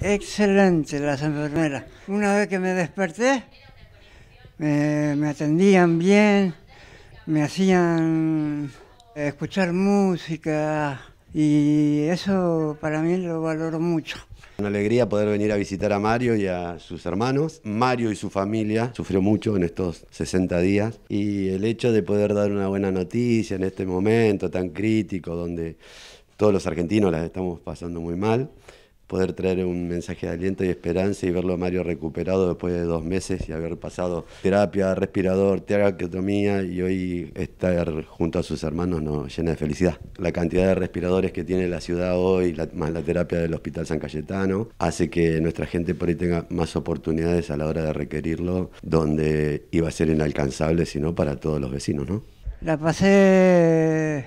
Excelente las enfermeras. Una vez que me desperté, me, atendían bien, me hacían escuchar música y eso para mí lo valoro mucho. Una alegría poder venir a visitar a Mario y a sus hermanos. Mario y su familia sufrió mucho en estos 60 días y el hecho de poder dar una buena noticia en este momento tan crítico donde todos los argentinos las estamos pasando muy mal, poder traer un mensaje de aliento y esperanza y verlo a Mario recuperado después de dos meses y haber pasado terapia, respirador, traqueotomía y hoy estar junto a sus hermanos nos llena de felicidad. La cantidad de respiradores que tiene la ciudad hoy, más la terapia del Hospital San Cayetano, hace que nuestra gente por ahí tenga más oportunidades a la hora de requerirlo, donde iba a ser inalcanzable, sino para todos los vecinos, ¿no? La pasé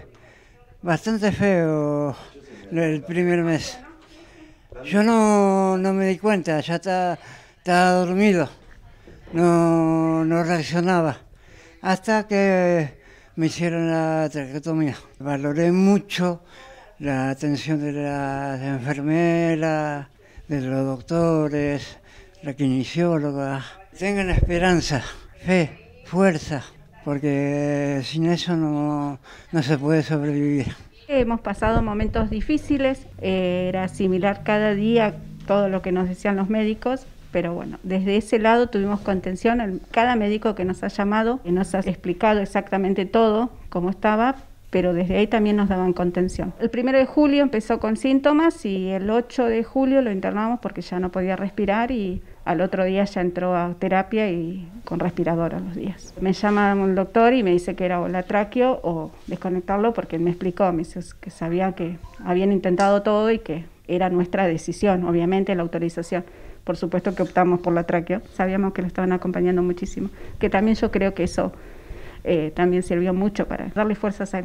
bastante feo el primer mes yo no, me di cuenta, ya estaba, dormido, no, no reaccionaba, hasta que me hicieron la traqueotomía. Valoré mucho la atención de las enfermeras, de los doctores, la kinesióloga. Tengan esperanza, fe, fuerza, porque sin eso no, no se puede sobrevivir. Hemos pasado momentos difíciles, eh, era similar cada día todo lo que nos decían los médicos, pero bueno, desde ese lado tuvimos contención. Cada médico que nos ha llamado nos ha explicado exactamente todo, cómo estaba, pero desde ahí también nos daban contención. El primero de julio empezó con síntomas y el 8 de julio lo internamos porque ya no podía respirar y al otro día ya entró a terapia y con respirador a los días. Me llama un doctor y me dice que era o la tráqueo o desconectarlo porque me explicó, me dice que sabía que habían intentado todo y que era nuestra decisión, obviamente la autorización. Por supuesto que optamos por la tráqueo, sabíamos que lo estaban acompañando muchísimo, que también yo creo que eso eh, también sirvió mucho para darle fuerzas a.